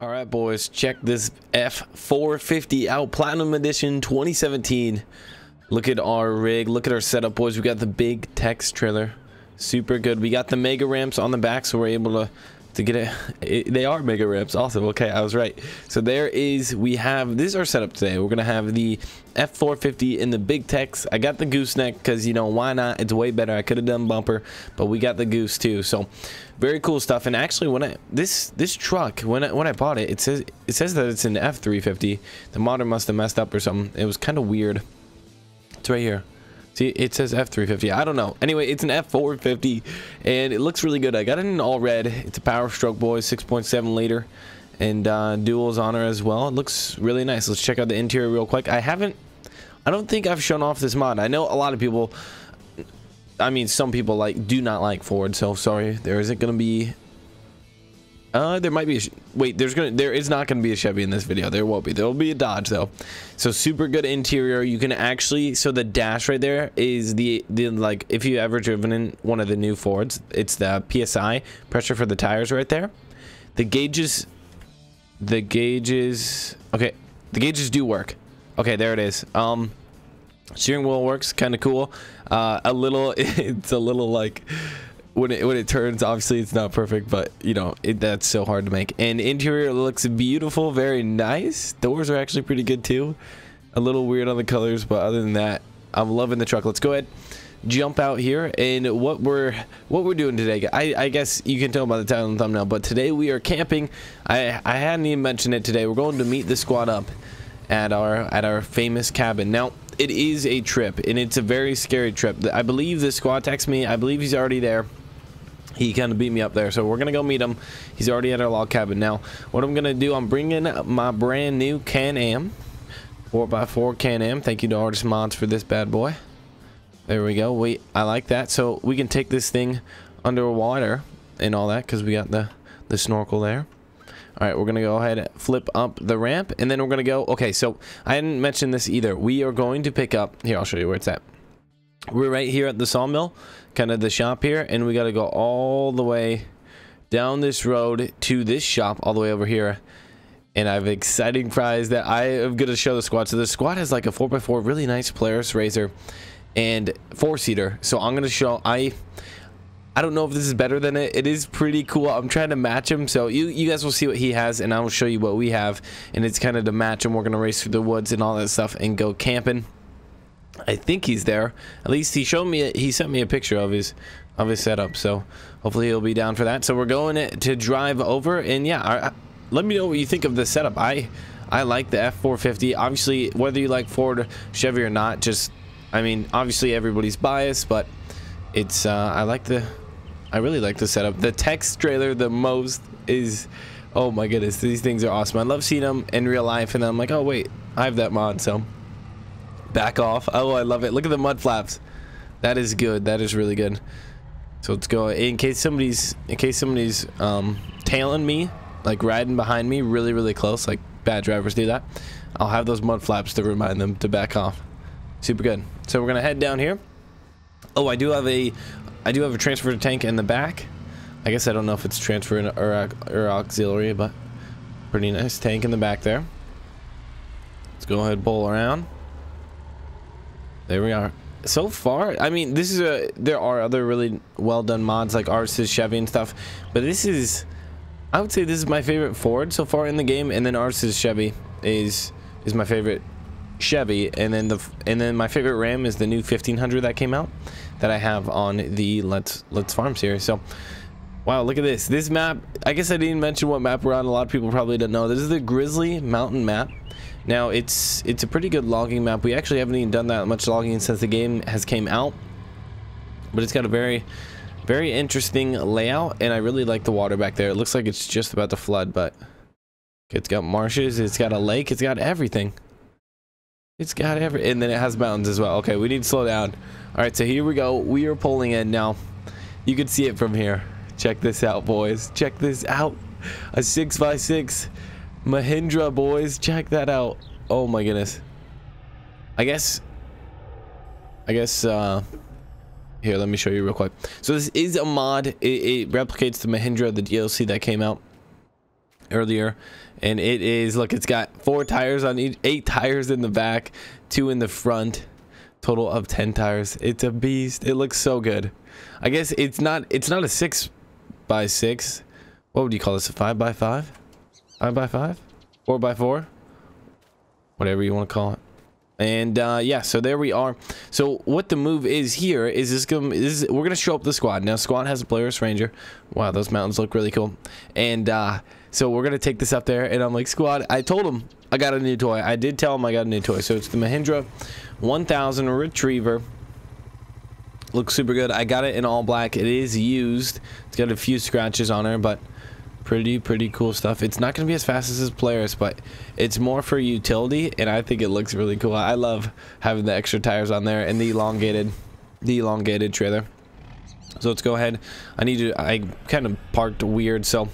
All right, boys, check this F450 out, Platinum Edition 2017. Look at our rig. Look at our setup, boys. We got the big Tex trailer. Super good. We got the mega ramps on the back, so we're able to to get it, it, they are mega ramps awesome. Okay i was right. So there is we have this is our setup today. We're gonna have the f450 in the big tex i got the gooseneck because you know why not? It's way better. I could have done bumper but we got the goose too. So very cool stuff. And actually when i this this truck when i when i bought it it says it says that it's an f350 the modder must have messed up or something. It was kind of weird. It's right here See, it says F350. I don't know. Anyway, it's an F450, and it looks really good. I got it in all red. It's a Power Stroke Boy 6.7 liter, and uh, duals on her as well. It looks really nice. Let's check out the interior real quick. I haven't, I don't think I've shown off this mod. I know a lot of people, I mean, some people like do not like Ford, so sorry. There isn't going to be uh, there might be a wait. There's gonna there is not gonna be a Chevy in this video. There won't be. There will be a Dodge though. So super good interior. You can actually so the dash right there is the the like if you ever driven in one of the new Fords, it's the PSI pressure for the tires right there. The gauges, the gauges. Okay, the gauges do work. Okay, there it is. Um, steering wheel works kind of cool. Uh, a little. It's a little like when it when it turns obviously it's not perfect but you know it, that's so hard to make. And interior looks beautiful very nice. Doors are actually pretty good too. A little weird on the colors but other than that i'm loving the truck. Let's go ahead jump out here. And what we're what we're doing today i i guess you can tell by the title and thumbnail but today we are camping. I i hadn't even mentioned it today. We're going to meet the squad up at our at our famous cabin. Now it is a trip and it's a very scary trip. I believe the squad texted me. I believe he's already there he kind of beat me up there. So we're gonna go meet him. He's already at our log cabin. Now what i'm gonna do i'm bringing my brand new can-am 4x4 can-am thank you to artist mods for this bad boy. There we go. Wait i like that. So we can take this thing underwater and all that because we got the the snorkel there. All right we're gonna go ahead and flip up the ramp and then we're gonna go okay so i didn't mention this either. We are going to pick up here i'll show you where it's at we're right here at the sawmill kind of the shop here and we got to go all the way down this road to this shop all the way over here and I have an exciting prize that I am going to show the squad. So the squad has like a 4x4 really nice Polaris RZR and four-seater. So I'm going to show I I don't know if this is better than it. It is pretty cool. I'm trying to match him. So you, you guys will see what he has and I will show you what we have. And it's kind of to match him. We're going to race through the woods and all that stuff and go camping. I think he's there. At least he showed me, he sent me a picture of his of his setup. So hopefully he'll be down for that. So we're going to drive over and yeah, let me know what you think of the setup. I I like the F450. Obviously, whether you like Ford, Chevy or not, just I mean, obviously everybody's biased, but it's uh, I like the I really like the setup. The Tex trailer the most is oh my goodness, these things are awesome. I love seeing them in real life and I'm like, "Oh wait, I have that mod." So Back off. Oh, I love it. Look at the mud flaps. That is good. That is really good. So let's go. In case somebody's, in case somebody's um, tailing me, like riding behind me really, really close, like bad drivers do that, I'll have those mud flaps to remind them to back off. Super good. So we're gonna head down here. Oh, I do have a, I do have a transfer tank in the back. I guess I don't know if it's transfer or, or auxiliary, but pretty nice tank in the back there. Let's go ahead pull around. There we are. So far, I mean, this is a. There are other really well done mods like Ars's Chevy and stuff, but this is. I would say this is my favorite Ford so far in the game, and then Ars's Chevy is is my favorite Chevy, and then the and then my favorite Ram is the new 1500 that came out that I have on the Let's Let's Farm series. So, wow, look at this. This map. I guess I didn't mention what map we're on. A lot of people probably don't know. This is the Grizzly Mountain map. Now, it's it's a pretty good logging map. We actually haven't even done that much logging since the game has came out. But it's got a very, very interesting layout, and I really like the water back there. It looks like it's just about to flood, but it's got marshes, it's got a lake, it's got everything. It's got every, and then it has mountains as well. Okay, we need to slow down. All right, so here we go. We are pulling in now. You can see it from here. Check this out, boys. Check this out. A 6x6 Mahindra, boys. Check that out. Oh, my goodness. I guess... I guess, uh... Here, let me show you real quick. So this is a mod. It, it replicates the Mahindra, the DLC that came out. earlier and it is look it's got four tires on each eight tires in the back two in the front total of 10 tires it's a beast it looks so good i guess it's not it's not a six by six what would you call this a five by five five by five four by four whatever you want to call it and uh, yeah, so there we are. So what the move is here is this gonna is we're gonna show up the squad. Now squad has a Polaris Ranger. Wow, those mountains look really cool. And uh, so we're gonna take this up there, and I'm like, squad. I told him I got a new toy. I did tell him I got a new toy. So it's the Mahindra 1000 Retriever. Looks super good. I got it in all black. It is used. It's got a few scratches on her, but pretty pretty cool stuff it's not going to be as fast as his Polaris but it's more for utility and i think it looks really cool i love having the extra tires on there and the elongated the elongated trailer so let's go ahead i need to i kind of parked weird so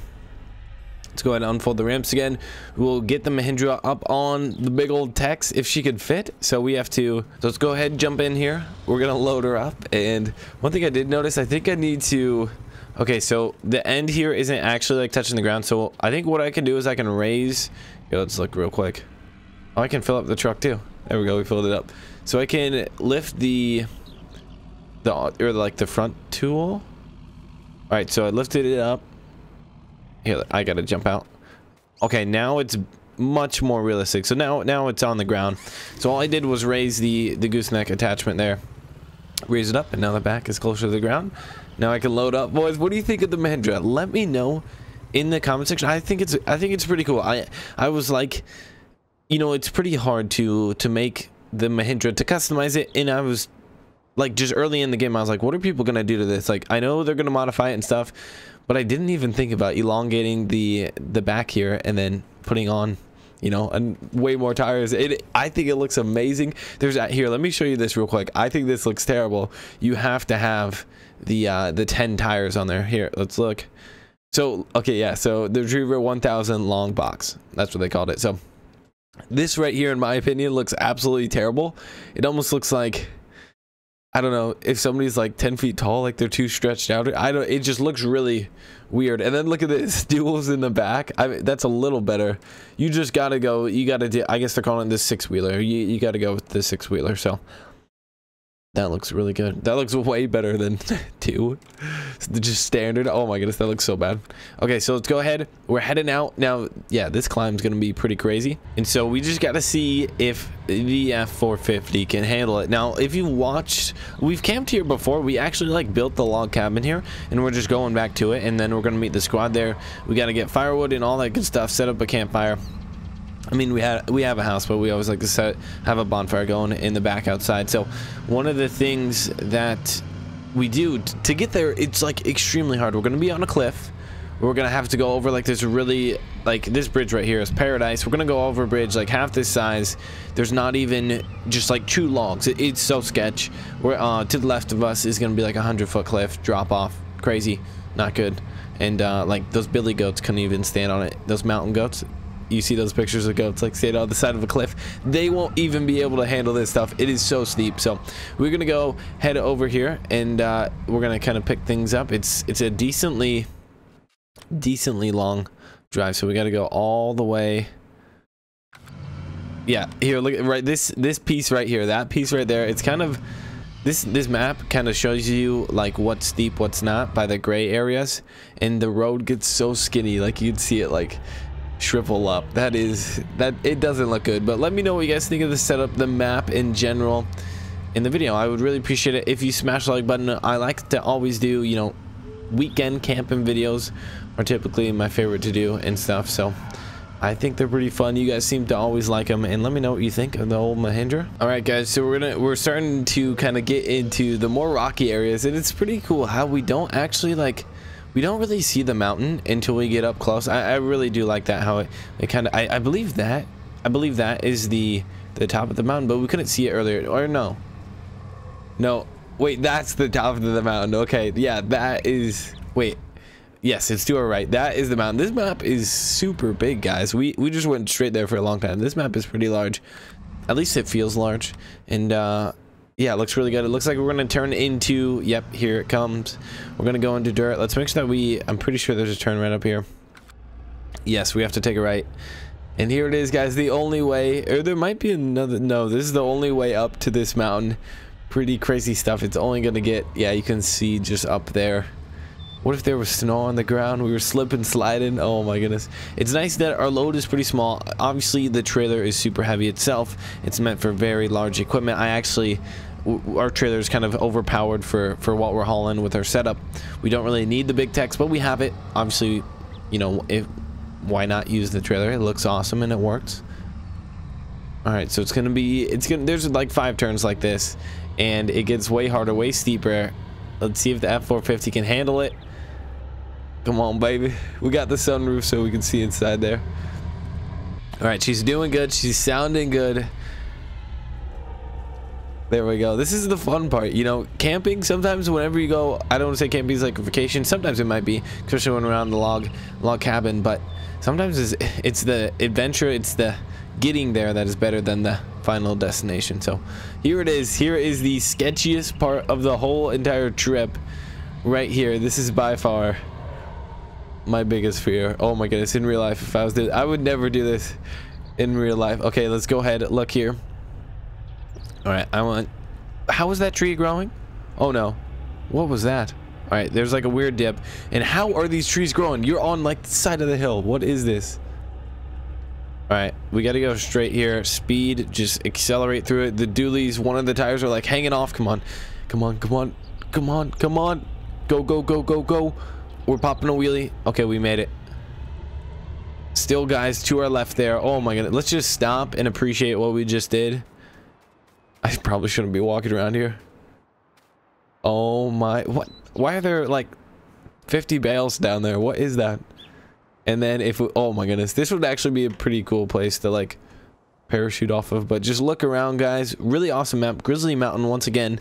let's go ahead and unfold the ramps again we'll get the mahindra up on the big old tex if she could fit so we have to so let's go ahead and jump in here we're gonna load her up and one thing i did notice i think i need to Okay, so the end here isn't actually like touching the ground. So I think what I can do is I can raise. Here, let's look real quick. Oh, I can fill up the truck too. There we go. We filled it up. So I can lift the the or like the front tool. All right, so I lifted it up. Here, I gotta jump out. Okay, now it's much more realistic. So now now it's on the ground. So all I did was raise the the gooseneck attachment there. Raise it up, and now the back is closer to the ground. Now I can load up. Boys, what do you think of the Mahindra? Let me know in the comment section. I think it's I think it's pretty cool. I I was like, you know, it's pretty hard to to make the Mahindra to customize it, and I was like just early in the game, I was like, what are people gonna do to this? Like, I know they're gonna modify it and stuff, but I didn't even think about elongating the the back here and then putting on you know, and way more tires. It, I think it looks amazing. There's here. Let me show you this real quick. I think this looks terrible. You have to have the uh, the 10 tires on there. Here, let's look. So okay, yeah. So the Retriever 1000 long box. That's what they called it. So this right here, in my opinion, looks absolutely terrible. It almost looks like I don't know if somebody's like 10 feet tall, like they're too stretched out. I don't, it just looks really weird. And then look at this duals in the back. I mean, that's a little better. You just got to go, you got to do, I guess they're calling this six wheeler. You, you got to go with the six wheeler. So that looks really good. That looks way better than two. Just standard. Oh my goodness, that looks so bad. Okay, so let's go ahead. We're heading out. Now, yeah, this climb's going to be pretty crazy. And so we just got to see if the F450 can handle it. Now, if you watched, we've camped here before. We actually like built the log cabin here and we're just going back to it. And then we're going to meet the squad there. We got to get firewood and all that good stuff, set up a campfire. I mean, we had we have a house, but we always like to set have a bonfire going in the back outside. So one of the things that we do to get there, it's like extremely hard. We're gonna be on a cliff. We're gonna have to go over like this really like this bridge right here is paradise. We're gonna go over a bridge like half this size. There's not even just like two logs. It, it's so sketch. We're uh, to the left of us is gonna be like a hundred foot cliff drop off. Crazy, not good. And uh, like those billy goats couldn't even stand on it. Those mountain goats, you see those pictures of goats like staying on the side of a cliff. They won't even be able to handle this stuff. It is so steep. So we're gonna go head over here and uh, we're gonna kind of pick things up. It's it's a decently decently long drive so we got to go all the way. Yeah here look right this this piece right here that piece right there it's kind of this this map kind of shows you like what's steep what's not by the gray areas and the road gets so skinny like you'd see it like shrivel up. That is, that it doesn't look good. But let me know what you guys think of the setup, the map in general in the video. I would really appreciate it if you smash the like button. I like to always do, you know, weekend camping videos are typically my favorite to do and stuff. So I think they're pretty fun. You guys seem to always like them. And let me know what you think of the old Mahindra. All right, guys. So we're gonna we're starting to kind of get into the more rocky areas, and it's pretty cool how we don't actually like we don't really see the mountain until we get up close. I, I really do like that how it, it kind of I, I believe that I believe that is the the top of the mountain, but we couldn't see it earlier. Or no. No. Wait, that's the top of the mountain. Okay, yeah, that is wait. Yes, it's to our right. That is the mountain. This map is super big, guys. We we just went straight there for a long time. This map is pretty large. At least it feels large. And uh yeah, it looks really good. It looks like we're going to turn into, yep, here it comes. We're going to go into dirt. Let's make sure that we, I'm pretty sure there's a turn right up here. Yes, we have to take a right. And here it is, guys. The only way, or there might be another. No, this is the only way up to this mountain. Pretty crazy stuff. It's only going to get, yeah, you can see just up there. What if there was snow on the ground? We were slipping, sliding. Oh my goodness. It's nice that our load is pretty small. Obviously, the trailer is super heavy itself. It's meant for very large equipment. I actually our trailer is kind of overpowered for for what we're hauling with our setup we don't really need the big Tex but we have it obviously you know if why not use the trailer it looks awesome and it works all right so it's gonna be it's gonna there's like five turns like this and it gets way harder way steeper let's see if the f450 can handle it come on baby we got the sunroof so we can see inside there all right she's doing good she's sounding good there we go. This is the fun part. You know, camping, sometimes whenever you go, I don't want to say camping is like a vacation. Sometimes it might be, especially when we're around the log, log cabin. But sometimes it's, it's the adventure, it's the getting there that is better than the final destination. So here it is. Here is the sketchiest part of the whole entire trip right here. This is by far my biggest fear. Oh my goodness. In real life, if I was doing, I would never do this in real life. Okay, let's go ahead. Look here. All right, I want... How was that tree growing? Oh, no. What was that? All right, there's like a weird dip. And how are these trees growing? You're on like the side of the hill. What is this? All right, we got to go straight here. Speed, just accelerate through it. The dualies, one of the tires are like hanging off. Come on. Come on, come on. Come on, come on. Go, go, go, go, go. We're popping a wheelie. Okay, we made it. Still, guys, to our left there. Oh my goodness. Let's just stop and appreciate what we just did. I probably shouldn't be walking around here. Oh my, what? Why are there like 50 bales down there? What is that? And then if, we, oh my goodness, this would actually be a pretty cool place to like parachute off of. But just look around, guys. Really awesome map. Grizzly Mountain, once again,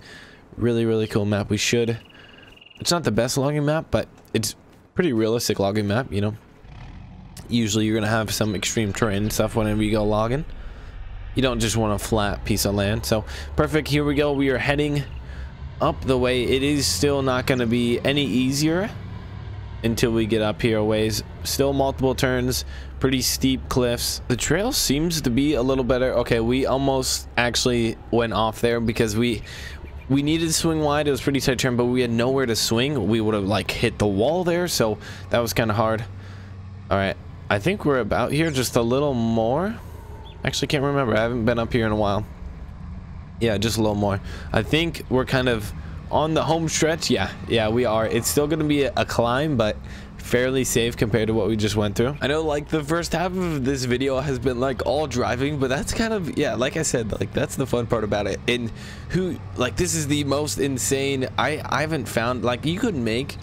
really, really cool map. We should, it's not the best logging map, but it's pretty realistic logging map, you know. Usually you're going to have some extreme terrain stuff whenever you go logging. You don't just want a flat piece of land. So perfect. Here we go. We are heading up the way. It is still not going to be any easier until we get up here ways. Still multiple turns, pretty steep cliffs. The trail seems to be a little better. Okay, we almost actually went off there because we we needed to swing wide. It was pretty tight turn, but we had nowhere to swing. We would have like hit the wall there, so that was kind of hard. All right, I think we're about here just a little more. Actually, can't remember. I haven't been up here in a while. Yeah, just a little more. I think we're kind of on the home stretch. Yeah, yeah, we are. It's still going to be a, a climb, but fairly safe compared to what we just went through. I know like the first half of this video has been like all driving, but that's kind of, yeah, like I said, like that's the fun part about it. And who, like this is the most insane, I, I haven't found, like you could make,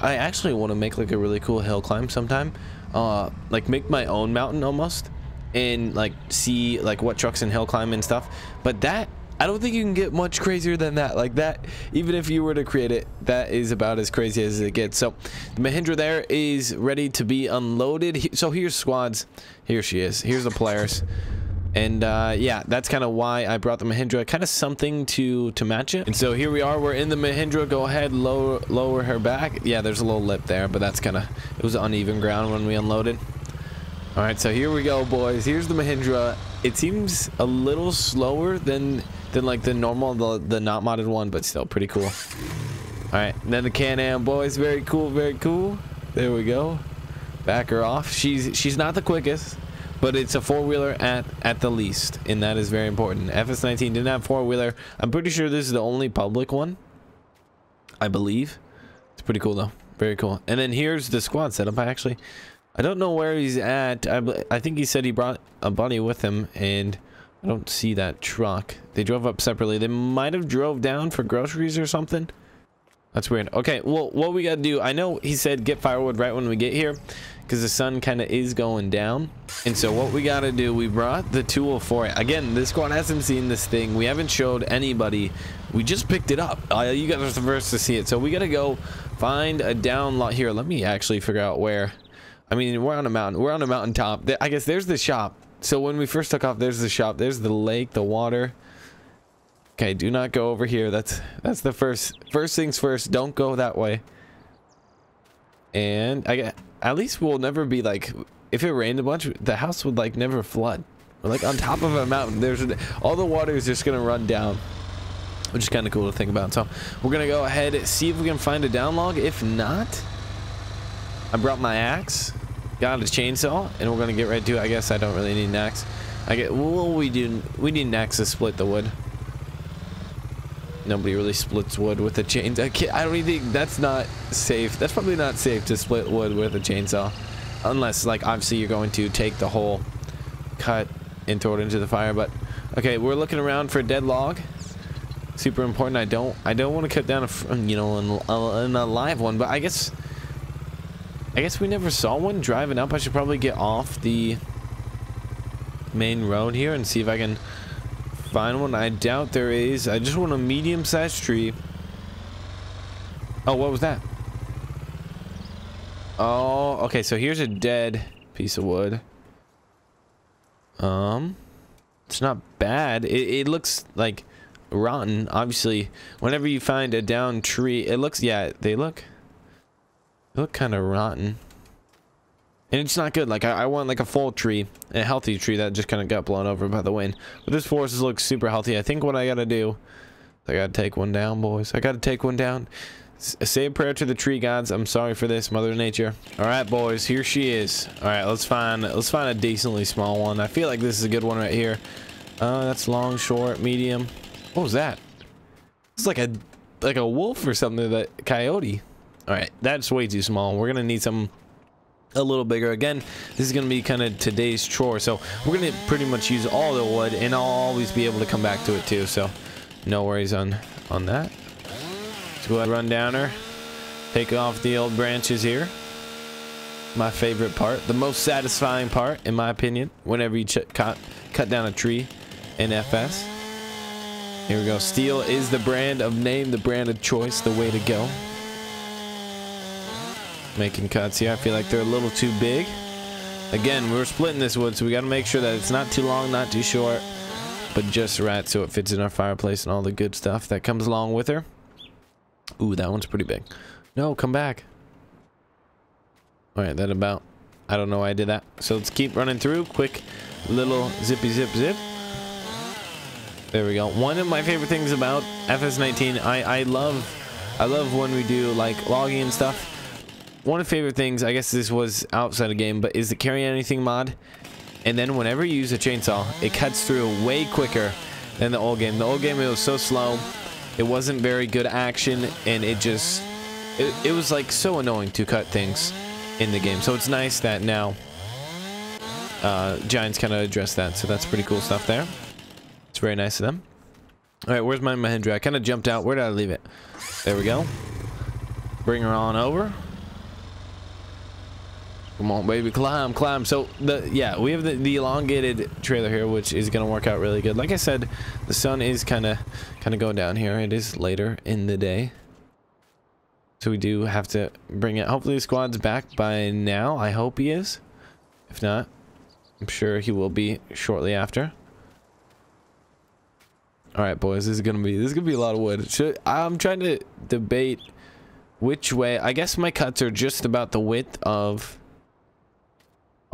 I actually want to make like a really cool hill climb sometime. Uh, like make my own mountain almost and like see like what trucks and hill climb and stuff but that I don't think you can get much crazier than that. Like that even if you were to create it that is about as crazy as it gets. So the Mahindra there is ready to be unloaded. So here's squads. Here she is. Here's the Polaris. And uh, yeah that's kind of why I brought the Mahindra. Kind of something to to match it. And so here we are. We're in the Mahindra. Go ahead. Lower lower her back. Yeah there's a little lip there but that's kind of it was uneven ground when we unloaded. All right, so here we go, boys. Here's the Mahindra. It seems a little slower than than like the normal, the, the not modded one, but still pretty cool. All right, then the Can-Am, boys. Very cool, very cool. There we go. Back her off. She's she's not the quickest, but it's a four-wheeler at at the least, and that is very important. FS19 didn't have four-wheeler. I'm pretty sure this is the only public one. I believe. It's pretty cool though. Very cool. And then here's the squad setup. I actually I don't know where he's at. I, I think he said he brought a buddy with him, and I don't see that truck. They drove up separately. They might have drove down for groceries or something. That's weird. Okay, well, what we got to do, I know he said get firewood right when we get here because the sun kind of is going down. And so what we got to do, we brought the tool for it. Again, this squad hasn't seen this thing. We haven't showed anybody. We just picked it up. Uh, you guys are the first to see it. So we got to go find a down lot here. Let me actually figure out where. I mean, we're on a mountain. We're on a mountaintop. I guess there's the shop. So when we first took off, there's the shop. There's the lake, the water. Okay, do not go over here. That's that's the first first things first. Don't go that way. And I get at least we'll never be like if it rained a bunch, the house would like never flood. We're like on top of a mountain. There's all the water is just gonna run down, which is kind of cool to think about. So we're gonna go ahead see if we can find a down log. If not, I brought my axe, got a chainsaw, and we're gonna get right to it. I guess I don't really need an axe. I get well, we do we need an axe to split the wood. Nobody really splits wood with a chainsaw. I, I don't even think that's not safe. That's probably not safe to split wood with a chainsaw. Unless, like, obviously you're going to take the whole cut and throw it into the fire. But, okay, we're looking around for a dead log. Super important. I don't, I don't want to cut down a, you know, an, an alive one. But I guess, I guess we never saw one driving up. I should probably get off the main road here and see if I can find one. I doubt there is. I just want a medium-sized tree. Oh, what was that? Oh, okay. So here's a dead piece of wood. Um, it's not bad. It, it looks like rotten. Obviously, whenever you find a down tree, it looks, yeah, they look, they look kind of rotten. And it's not good. Like, I, I, want like a full tree, a healthy tree that just kind of got blown over by the wind. But this forest looks super healthy. I think what I got to do, I got to take one down, boys. I got to take one down. S say a prayer to the tree gods. I'm sorry for this, Mother Nature. All right, boys, here she is. All right, let's find let's find a decently small one. I feel like this is a good one right here. Uh, that's long, short, medium. What was that? It's like a like a wolf or something. That coyote. All right, that's way too small. We're gonna need some a little bigger. Again, this is going to be kind of today's chore. So we're going to pretty much use all the wood and I'll always be able to come back to it too. So no worries on, on that. Let's go ahead and run down her. Take off the old branches here. My favorite part. The most satisfying part, in my opinion, whenever you cut, cut down a tree in FS. Here we go. Stihl is the brand of name, the brand of choice, the way to go making cuts here. I feel like they're a little too big. Again, we're splitting this wood, so we got to make sure that it's not too long, not too short, but just right so it fits in our fireplace and all the good stuff that comes along with her. Ooh, that one's pretty big. No, come back. All right, that about, I don't know why I did that. So let's keep running through. Quick little zippy zip zip. There we go. One of my favorite things about FS19, I, I love, I love when we do like logging and stuff one of the favorite things, I guess this was outside of game, but is the carry anything mod. And then whenever you use a chainsaw, it cuts through way quicker than the old game. The old game, it was so slow. It wasn't very good action, and it just... It, it was like so annoying to cut things in the game. So it's nice that now uh, Giants kind of address that. So that's pretty cool stuff there. It's very nice of them. All right, where's my Mahindra? I kind of jumped out. Where did I leave it? There we go. Bring her on over. Come on, baby, climb, climb. So the yeah, we have the, the elongated trailer here, which is gonna work out really good. Like I said, the sun is kind of kind of going down here. It is later in the day, so we do have to bring it. Hopefully, the squad's back by now. I hope he is. If not, I'm sure he will be shortly after. All right, boys, this is gonna be this is gonna be a lot of wood. Should, I'm trying to debate which way. I guess my cuts are just about the width of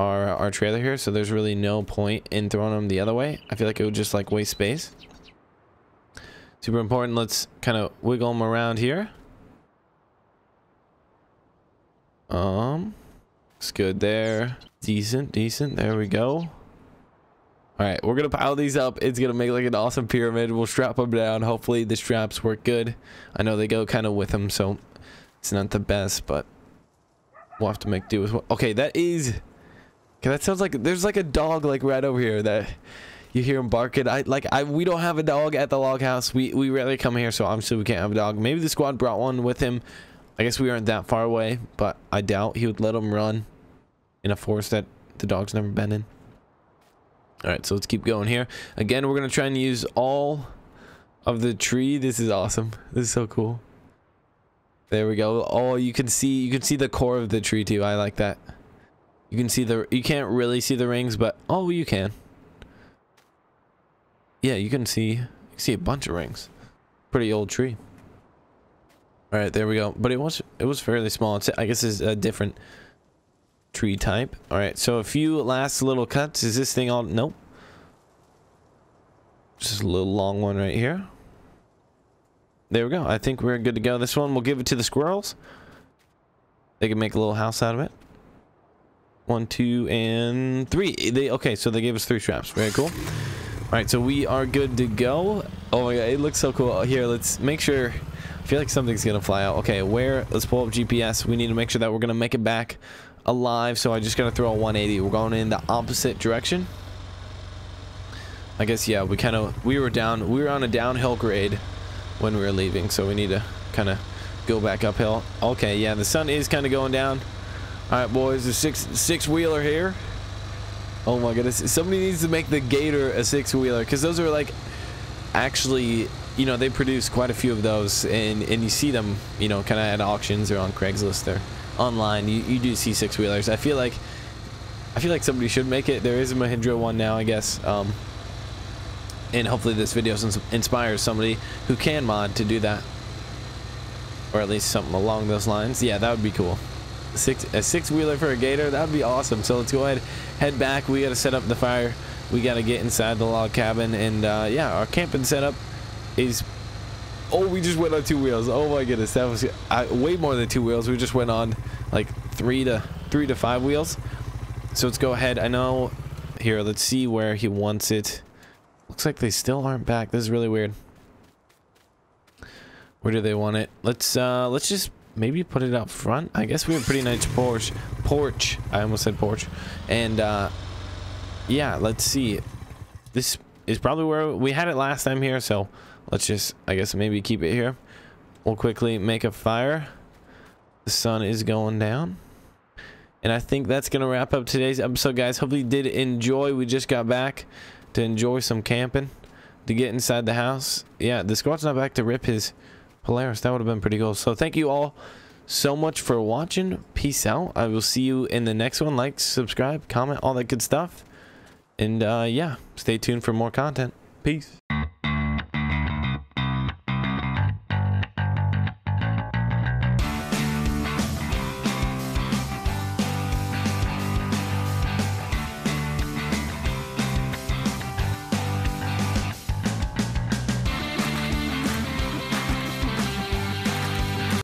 our our trailer here, so there's really no point in throwing them the other way. I feel like it would just like waste space. Super important. Let's kind of wiggle them around here. Um, it's good there. Decent, decent. There we go. All right, we're gonna pile these up. It's gonna make like an awesome pyramid. We'll strap them down. Hopefully the straps work good. I know they go kind of with them, so it's not the best, but we'll have to make do with what. Okay, that is Okay, that sounds like there's like a dog like right over here that you hear him barking. I like I we don't have a dog at the log house. We we rarely come here, so obviously we can't have a dog. Maybe the squad brought one with him. I guess we aren't that far away, but I doubt he would let him run in a forest that the dog's never been in. All right, so let's keep going here. Again, we're gonna try and use all of the tree. This is awesome. This is so cool. There we go. Oh, you can see you can see the core of the tree too. I like that. You can see the, you can't really see the rings, but, oh, you can. Yeah, you can see, you can see a bunch of rings. Pretty old tree. All right, there we go. But it was, it was fairly small. It's, I guess it's a different, tree type. All right, so a few last little cuts. Is this thing all? Nope. Just a little long one right here. There we go. I think we're good to go. This one, we'll give it to the squirrels. They can make a little house out of it. One, two, and three. They Okay, so they gave us three straps. Very cool. All right, so we are good to go. Oh my god, it looks so cool. Here, let's make sure. I feel like something's to fly out. Okay, where? Let's pull up GPS. We need to make sure that we're to make it back alive. So I just got to throw a 180. We're going in the opposite direction. I guess, yeah, we kind of, we were down, we were on a downhill grade when we were leaving. So we need to kind of go back uphill. Okay, yeah, the sun is kind of going down. All right, boys, the six six wheeler here. Oh my goodness, somebody needs to make the Gator a six wheeler because those are like actually, you know, they produce quite a few of those, and and you see them, you know, kind of at auctions or on Craigslist or online. You you do see six wheelers. I feel like I feel like somebody should make it. There is a Mahindra one now, I guess. Um, and hopefully this video inspires somebody who can mod to do that or at least something along those lines yeah that would be cool six a six wheeler for a gator that would be awesome. So let's go ahead head back. We got to set up the fire. We got to get inside the log cabin and uh, yeah our camping setup is oh we just went on two wheels. Oh my goodness that was uh, way more than two wheels. We just went on like three to three to five wheels. So let's go ahead. I know here let's see where he wants it. Looks like they still aren't back. This is really weird. Where do they want it? Let's uh let's just maybe put it up front. I guess we have a pretty nice porch. Porch. I almost said porch. And uh yeah, let's see. This is probably where we had it last time here, so let's just I guess maybe keep it here. We'll quickly make a fire. The sun is going down. And I think that's going to wrap up today's episode, guys. Hopefully you did enjoy. We just got back to enjoy some camping, to get inside the house. Yeah, the squad's not back to rip his Polaris. That would have been pretty cool. So thank you all so much for watching. Peace out. I will see you in the next one. Like, subscribe, comment, all that good stuff. And uh, yeah, stay tuned for more content. Peace.